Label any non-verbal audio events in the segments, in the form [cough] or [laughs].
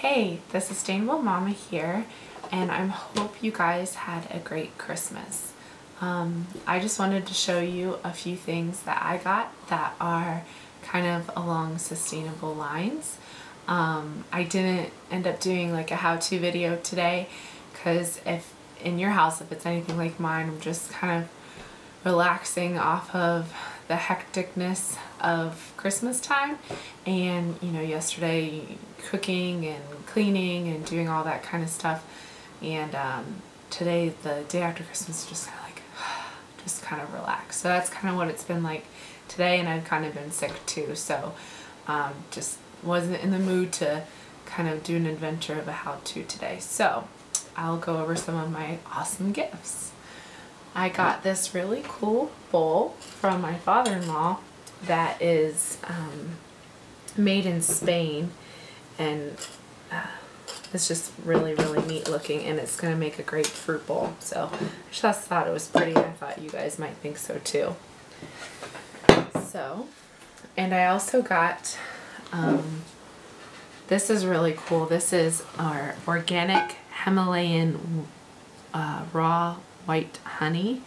Hey, the Sustainable Mama here, and I hope you guys had a great Christmas. Um, I just wanted to show you a few things that I got that are kind of along sustainable lines. Um, I didn't end up doing like a how-to video today because if in your house, if it's anything like mine, I'm just kind of relaxing off of the hecticness of Christmas time and you know yesterday cooking and cleaning and doing all that kind of stuff. And um, today the day after Christmas just kind of like [sighs] just kind of relax so that's kind of what it's been like today and I've kind of been sick too. So um, just wasn't in the mood to kind of do an adventure of a how-to today. So I'll go over some of my awesome gifts I got this really cool bowl from my father-in-law that is um, made in Spain. And uh, it's just really really neat looking and it's gonna make a great fruit bowl. So I just thought it was pretty. I thought you guys might think so too. So and I also got um, this is really cool. This is our organic Himalayan uh, raw white honey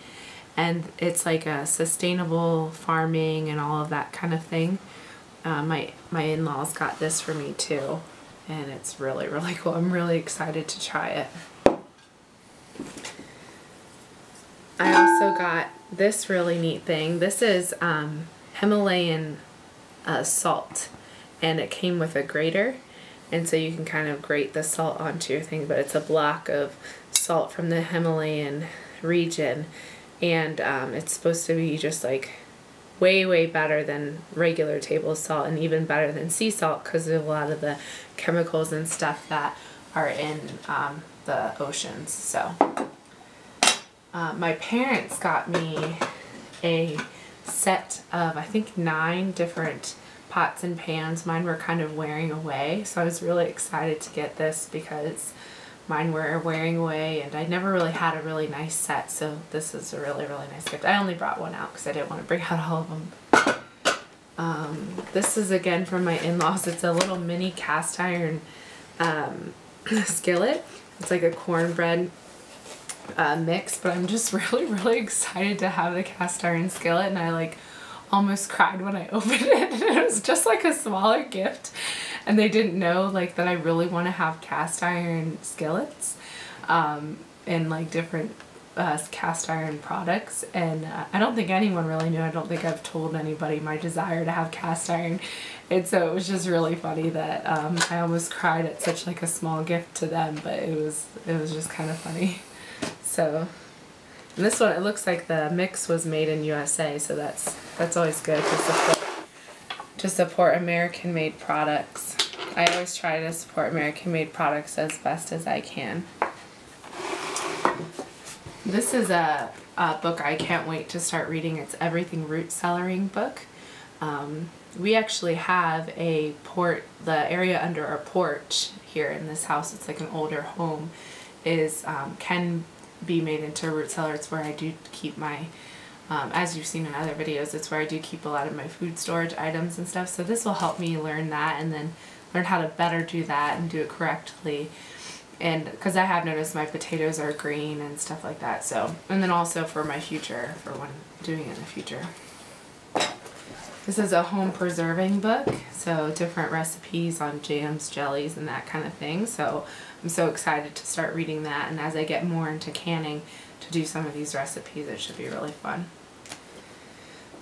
and it's like a sustainable farming and all of that kind of thing. Uh, my my in-laws got this for me too and it's really really [laughs] cool. I'm really excited to try it. I also got this really neat thing. This is um, Himalayan uh, salt and it came with a grater and so you can kind of grate the salt onto your thing but it's a block of salt from the Himalayan region and um, it's supposed to be just like way way better than regular table salt and even better than sea salt because of a lot of the chemicals and stuff that are in um, the oceans so. Uh, my parents got me a set of I think nine different pots and pans. Mine were kind of wearing away so I was really excited to get this because mine were wearing away and I never really had a really nice set so this is a really really nice gift. I only brought one out because I didn't want to bring out all of them. Um, this is again from my in-laws. It's a little mini cast iron um, [clears throat] skillet. It's like a cornbread uh, mix but I'm just [laughs] really really excited to have the cast iron skillet and I like almost cried when I [laughs] opened it. [laughs] it was just like a smaller gift and they didn't know like that I really want to have cast iron skillets um, and like different uh, cast iron products. And uh, I don't think anyone really knew. I don't think I've told anybody my desire to have cast iron. And so it was just really funny that um, I almost cried at such like a small gift to them but it was it was just kind of funny. So this one it looks like the mix was made in USA so that's that's always good to support American made products. I always try to support American made products as best as I can. This is a, a book I can't wait to start reading. It's Everything Root Cellaring book. Um, we actually have a port, the area under our porch here in this house, it's like an older home, is um, can be made into a root cellar. It's where I do keep my um, as you've seen in other videos, it's where I do keep a lot of my food storage items and stuff. So this will help me learn that and then learn how to better do that and do it correctly. And because I have noticed my potatoes are green and stuff like that. So, and then also for my future, for when doing it in the future. This is a home preserving book, so different recipes on jams, jellies, and that kind of thing. So I'm so excited to start reading that, and as I get more into canning to do some of these recipes, it should be really fun.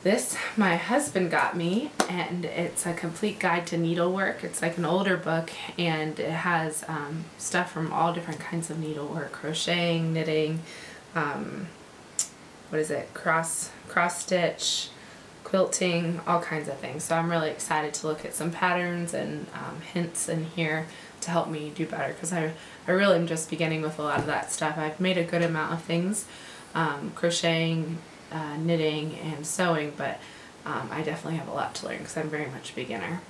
This my husband got me and it's a complete guide to needlework. It's like an older book and it has um, stuff from all different kinds of needlework, crocheting, knitting, um, what is it, cross, cross stitch, quilting, all kinds of things. So I'm really excited to look at some patterns and um, hints in here to help me do better because I, I really am just beginning with a lot of that stuff. I've made a good amount of things, um, crocheting, uh, knitting and sewing, but um, I definitely have a lot to learn because I'm very much a beginner.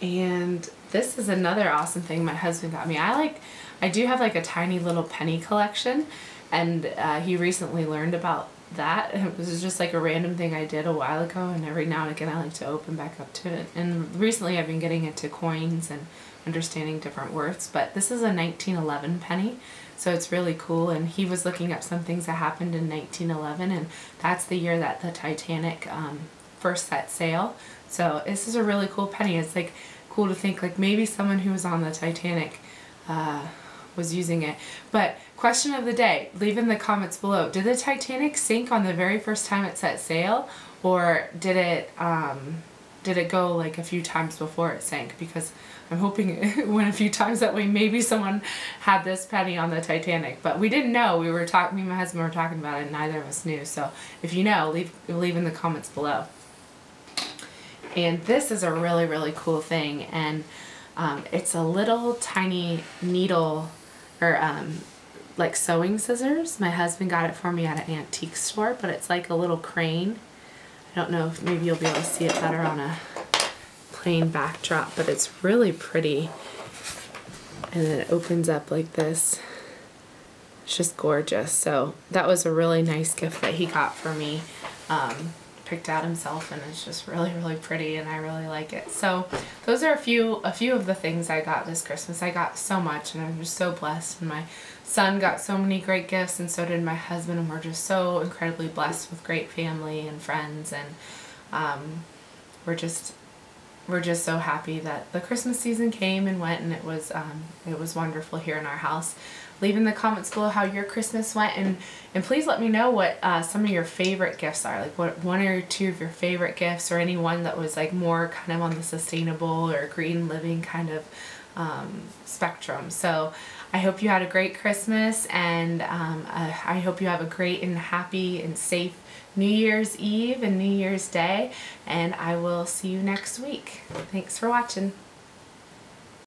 And this is another awesome thing my husband got me. I like, I do have like a tiny little penny collection and uh, he recently learned about that. [laughs] It was just like a random thing I did a while ago, and every now and again I like to open back up to it. And recently I've been getting into coins and understanding different worths, but this is a 1911 penny, so it's really cool. And he was looking up some things that happened in 1911, and that's the year that the Titanic um, first set sail. So this is a really cool penny. It's like cool to think like maybe someone who was on the Titanic uh, was using it. But question of the day, leave in the comments below. Did the Titanic sink on the very first time it set sail, or did it um, did it go like a few times before it sank? Because I'm hoping [laughs] it went a few times that way. Maybe someone had this penny on the Titanic, but we didn't know. We were talking. Me and my husband were talking about it, and neither of us knew. So if you know, leave leave in the comments below. And this is a really really cool thing, and um, it's a little tiny needle or um, like sewing scissors. My husband got it for me at an antique store, but it's like a little crane. I don't know if maybe you'll be able to see it better on a plain backdrop, but it's really pretty. And then it opens up like this. It's just gorgeous. So that was a really nice gift that he got for me. Um, picked out himself and it's just really really pretty and I really like it. So those are a few a few of the things I got this Christmas. I got so much and I'm just so blessed and my son got so many great gifts and so did my husband and we're just so incredibly blessed with great family and friends and um, we're just we're just so happy that the Christmas season came and went and it was um, it was wonderful here in our house leave in the comments below how your Christmas went and and please let me know what uh, some of your favorite gifts are like what one or two of your favorite gifts or any one that was like more kind of on the sustainable or green living kind of um, spectrum so I hope you had a great Christmas and um, uh, I hope you have a great and happy and safe New Year's Eve and New Year's Day and I will see you next week. Thanks for watching.